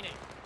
terminé.